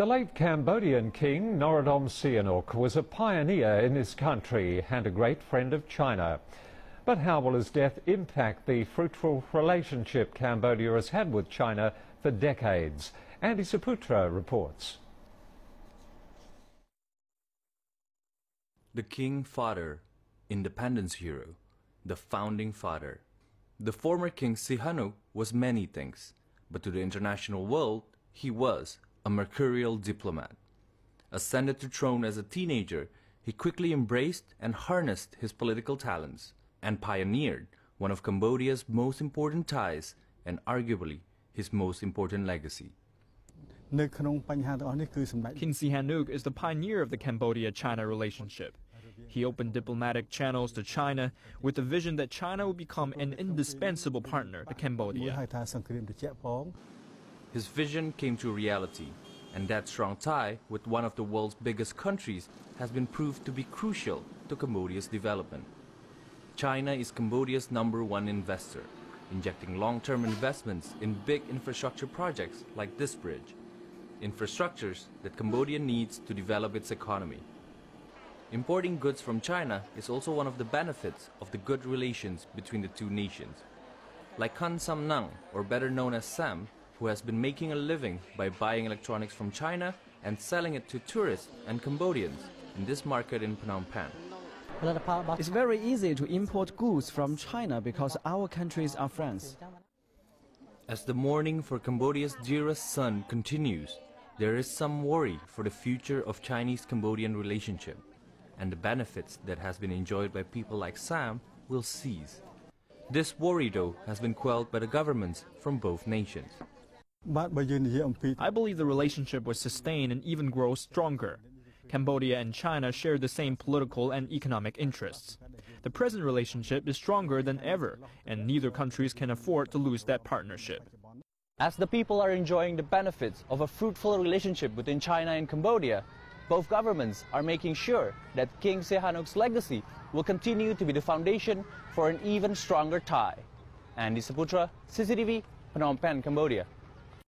The late Cambodian king Norodom Sihanouk was a pioneer in his country and a great friend of China. But how will his death impact the fruitful relationship Cambodia has had with China for decades? Andy Saputra reports. The King Father, Independence Hero, the Founding Father. The former King Sihanouk was many things, but to the international world, he was a mercurial diplomat. Ascended to throne as a teenager, he quickly embraced and harnessed his political talents and pioneered one of Cambodia's most important ties and arguably his most important legacy. King Sihanouk is the pioneer of the Cambodia-China relationship. He opened diplomatic channels to China with the vision that China would become an indispensable partner to Cambodia. His vision came to reality, and that strong tie with one of the world's biggest countries has been proved to be crucial to Cambodia's development. China is Cambodia's number one investor, injecting long-term investments in big infrastructure projects like this bridge, infrastructures that Cambodia needs to develop its economy. Importing goods from China is also one of the benefits of the good relations between the two nations. Like Han Sam Nang, or better known as Sam, who has been making a living by buying electronics from China and selling it to tourists and Cambodians in this market in Phnom Penh. It's very easy to import goods from China because our countries are friends. As the mourning for Cambodia's dearest son continues, there is some worry for the future of Chinese-Cambodian relationship, and the benefits that has been enjoyed by people like Sam will cease. This worry, though, has been quelled by the governments from both nations. I believe the relationship will sustain and even grow stronger. Cambodia and China share the same political and economic interests. The present relationship is stronger than ever, and neither countries can afford to lose that partnership. As the people are enjoying the benefits of a fruitful relationship between China and Cambodia, both governments are making sure that King Sihanouk's legacy will continue to be the foundation for an even stronger tie. Andy Saputra, CCTV, Phnom Penh, Cambodia.